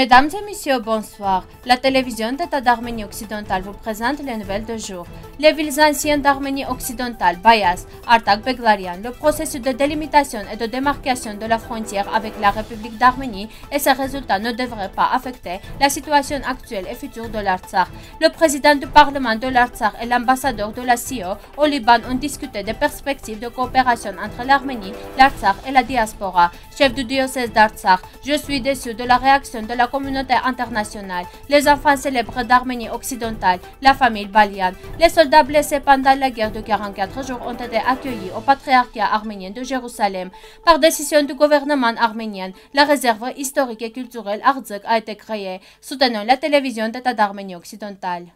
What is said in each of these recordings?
Mesdames et messieurs, bonsoir. La télévision d'État d'Arménie occidentale vous présente les nouvelles de jour. Les villes anciennes d'Arménie occidentale, Bayas, Artak Beglarian, le processus de délimitation et de démarcation de la frontière avec la République d'Arménie et ses résultats ne devraient pas affecter la situation actuelle et future de l'Artsakh. Le président du Parlement de l'Artsakh et l'ambassadeur de la CIO au Liban ont discuté des perspectives de coopération entre l'Arménie, l'Artsakh et la diaspora. Chef du diocèse d'Artsakh, je suis déçu de la réaction de la communauté internationale, les enfants célèbres d'Arménie occidentale, la famille Balian. Les soldats blessés pendant la guerre de 44 jours ont été accueillis au patriarcat arménien de Jérusalem. Par décision du gouvernement arménien, la réserve historique et culturelle Artsakh a été créée, soutenant la télévision d'État d'Arménie occidentale.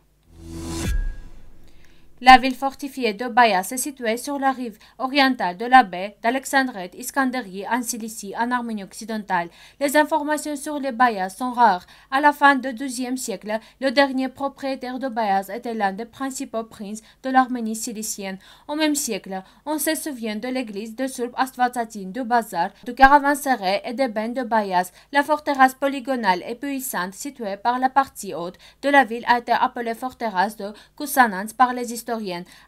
La ville fortifiée de Bayas est située sur la rive orientale de la baie d'Alexandrie Iskanderi en Cilicie, en Arménie occidentale. Les informations sur les Bayas sont rares. À la fin du XIIe siècle, le dernier propriétaire de Bayas était l'un des principaux princes de l'Arménie cilicienne. Au même siècle, on se souvient de l'église de Surp Astvatsatin de Bazar, du caravansérail et des bains de Bayas. La forteresse polygonale et puissante située par la partie haute de la ville a été appelée forteresse de Kusanans par les historiens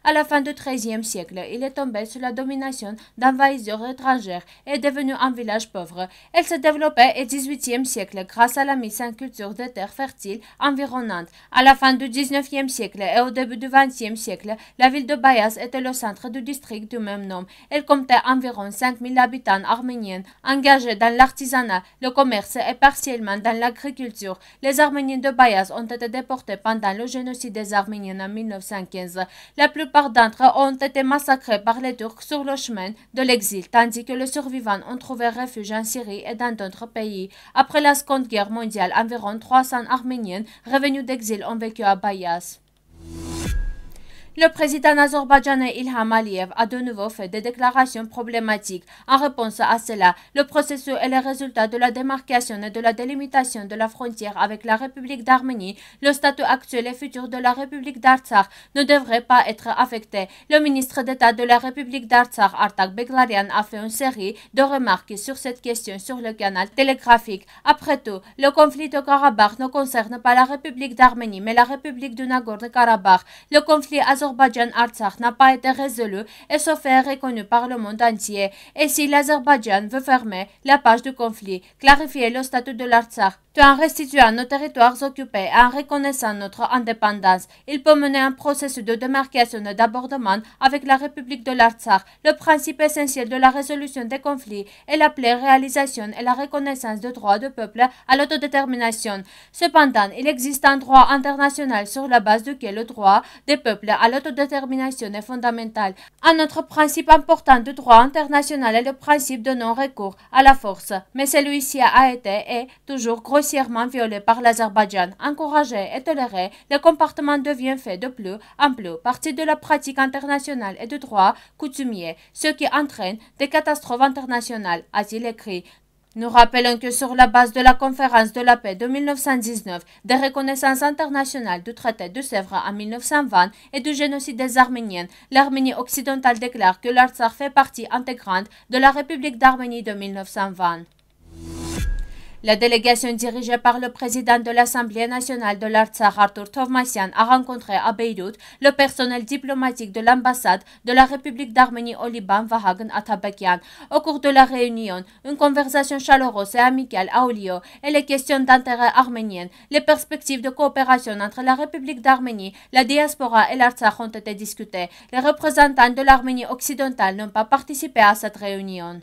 à la fin du XIIIe siècle, il est tombé sous la domination d'envahisseurs étrangers et est devenu un village pauvre. Elle s'est développée au XVIIIe siècle grâce à la mise en culture de terres fertiles environnantes. À la fin du XIXe siècle et au début du XXe siècle, la ville de Bayas était le centre du district du même nom. Elle comptait environ 5000 habitants arméniens engagés dans l'artisanat, le commerce et partiellement dans l'agriculture. Les Arméniens de Bayas ont été déportés pendant le génocide des Arméniens en 1915. La plupart d'entre eux ont été massacrés par les Turcs sur le chemin de l'exil, tandis que les survivants ont trouvé refuge en Syrie et dans d'autres pays. Après la Seconde Guerre mondiale, environ 300 Arméniens revenus d'exil ont vécu à Bayas. Le président azerbaïdjanais Ilham Aliyev a de nouveau fait des déclarations problématiques. En réponse à cela, le processus et les résultats de la démarcation et de la délimitation de la frontière avec la République d'Arménie, le statut actuel et futur de la République d'Artsakh ne devraient pas être affectés. Le ministre d'État de la République d'Artsakh, Artak Beglarian, a fait une série de remarques sur cette question sur le canal télégraphique. Après tout, le conflit de Karabakh ne concerne pas la République d'Arménie, mais la République du Nagorno-Karabakh. Le conflit Azerbaïdjan-Artsakh n'a pas été résolu et se fait reconnu par le monde entier. Et si l'Azerbaïdjan veut fermer la page du conflit, clarifier le statut de l'Artsakh, tout en restituant nos territoires occupés et en reconnaissant notre indépendance, il peut mener un processus de démarcation et d'abordement avec la République de l'Artsakh. Le principe essentiel de la résolution des conflits est la pleine réalisation et la reconnaissance des droits du peuple à l'autodétermination. Cependant, il existe un droit international sur la base duquel le droit des peuples à l'autodétermination est fondamental. Un autre principe important du droit international est le principe de non-recours à la force, mais celui-ci a été et toujours grossièrement violé par l'Azerbaïdjan. Encouragé et toléré, le comportement devient fait de plus en plus partie de la pratique internationale et du droit coutumier, ce qui entraîne des catastrophes internationales, a-t-il écrit. Nous rappelons que sur la base de la conférence de la paix de 1919, des reconnaissances internationales du traité de Sèvres en 1920 et du génocide des Arméniens, l'Arménie occidentale déclare que l'Artsakh fait partie intégrante de la République d'Arménie de 1920. La délégation dirigée par le président de l'Assemblée nationale de l'Artsakh, Arthur Tovmassian, a rencontré à Beyrouth le personnel diplomatique de l'ambassade de la République d'Arménie au Liban, Vahagan Atabakian. Au cours de la réunion, une conversation chaleureuse et amicale a eu lieu et les questions d'intérêt arménien, les perspectives de coopération entre la République d'Arménie, la diaspora et l'Artsakh ont été discutées. Les représentants de l'Arménie occidentale n'ont pas participé à cette réunion.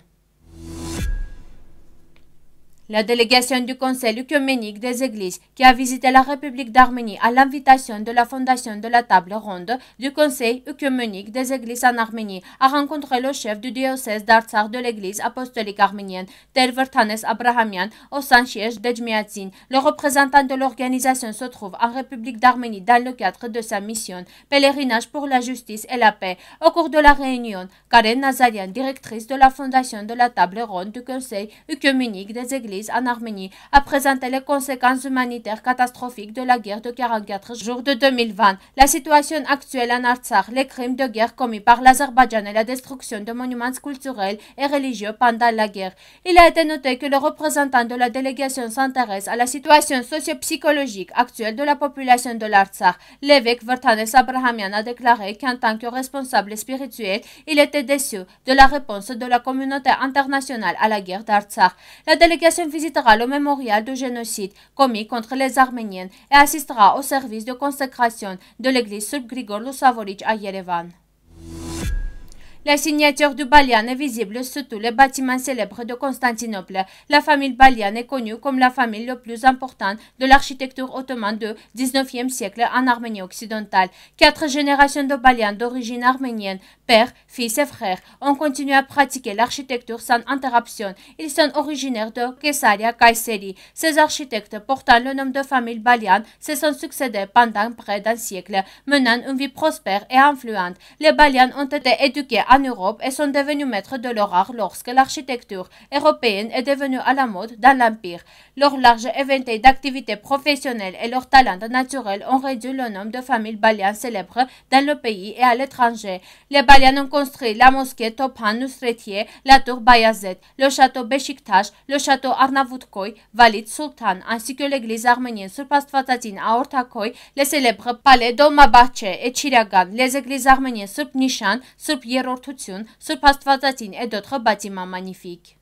La délégation du Conseil œcuménique des Églises qui a visité la République d'Arménie à l'invitation de la Fondation de la Table Ronde du Conseil œcuménique des Églises en Arménie a rencontré le chef du diocèse d'Artsar de l'Église apostolique arménienne, Telvertanes Abrahamian, au Saint-Siège d'Edjmiadzin. Le représentant de l'organisation se trouve en République d'Arménie dans le cadre de sa mission Pèlerinage pour la justice et la paix. Au cours de la réunion, Karen Nazarian, directrice de la Fondation de la Table Ronde du Conseil œcuménique des Églises, en Arménie a présenté les conséquences humanitaires catastrophiques de la guerre de 44 jours de 2020. La situation actuelle en Artsakh, les crimes de guerre commis par l'Azerbaïdjan et la destruction de monuments culturels et religieux pendant la guerre. Il a été noté que le représentant de la délégation s'intéresse à la situation socio-psychologique actuelle de la population de l'Artsakh. L'évêque Vertanes Abrahamian a déclaré qu'en tant que responsable spirituel, il était déçu de la réponse de la communauté internationale à la guerre d'Artsakh. La délégation visitera le mémorial du génocide commis contre les Arméniens et assistera au service de consécration de l'église sub Grigor à Yerevan. La signature du Balian est visible sur tous les bâtiments célèbres de Constantinople. La famille Balian est connue comme la famille la plus importante de l'architecture ottomane du 19e siècle en Arménie occidentale. Quatre générations de Balian d'origine arménienne, père, fils et frères, ont continué à pratiquer l'architecture sans interruption. Ils sont originaires de Kessaria, Kayseri. Ces architectes portant le nom de famille Balian se sont succédés pendant près d'un siècle, menant une vie prospère et influente. Les Balian ont été éduqués en Europe et sont devenus maîtres de leur art lorsque l'architecture européenne est devenue à la mode dans l'Empire. Leur large éventail d'activités professionnelles et leur talent naturel ont réduit le nombre de familles balianes célèbres dans le pays et à l'étranger. Les Balians ont construit la mosquée Tophan Nusretiye, la tour Bayazet, le château Beşiktaş, le château Arnavutkoy, Valid Sultan, ainsi que l'église arménienne sur Pastvatazine à Ortakoy, les célèbres palais d'Olmabahçe et Chiragan, les églises arméniennes sur Nishan, sur Yerortution, sur Pastvatazine et d'autres bâtiments magnifiques.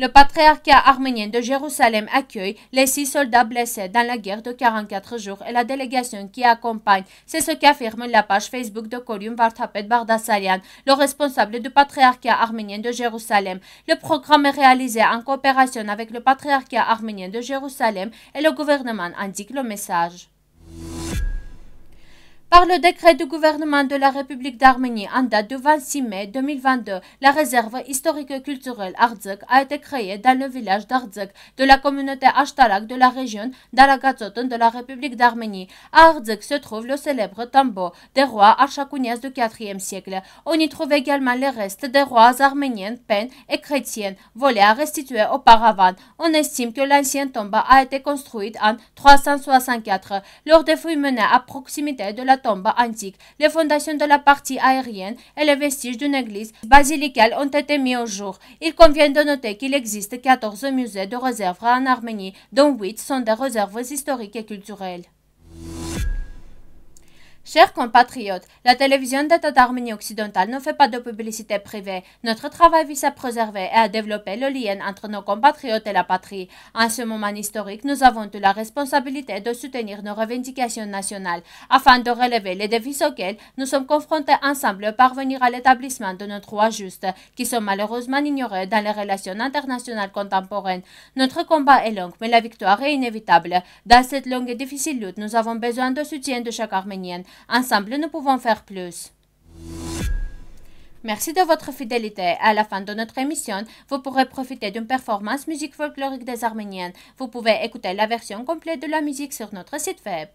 Le patriarcat arménien de Jérusalem accueille les six soldats blessés dans la guerre de 44 jours et la délégation qui accompagne. C'est ce qu'affirme la page Facebook de Korium Vartapet Bardasarian, le responsable du patriarcat arménien de Jérusalem. Le programme est réalisé en coopération avec le patriarcat arménien de Jérusalem et le gouvernement indique le message. Par le décret du gouvernement de la République d'Arménie en date du 26 mai 2022, la réserve historique-culturelle Ardzek a été créée dans le village d'Ardzek de la communauté Ashtarak de la région d'Aragazoton de la République d'Arménie. À Ardzek se trouve le célèbre tombeau des rois Archakounias du IVe siècle. On y trouve également les restes des rois arméniens, peines et chrétiens, volés à restituer auparavant. On estime que l'ancien tombe a été construite en 364 lors des fouilles menées à proximité de la tombe antique, les fondations de la partie aérienne et les vestiges d'une église basilicale ont été mis au jour. Il convient de noter qu'il existe 14 musées de réserve en Arménie, dont 8 sont des réserves historiques et culturelles. Chers compatriotes, la télévision d'État d'Arménie occidentale ne fait pas de publicité privée. Notre travail vise à préserver et à développer le lien entre nos compatriotes et la patrie. En ce moment historique, nous avons eu la responsabilité de soutenir nos revendications nationales afin de relever les défis auxquels nous sommes confrontés ensemble et parvenir à l'établissement de nos droits justes qui sont malheureusement ignorés dans les relations internationales contemporaines. Notre combat est long, mais la victoire est inévitable. Dans cette longue et difficile lutte, nous avons besoin de soutien de chaque Arménienne. Ensemble, nous pouvons faire plus. Merci de votre fidélité. À la fin de notre émission, vous pourrez profiter d'une performance musique folklorique des Arméniennes. Vous pouvez écouter la version complète de la musique sur notre site web.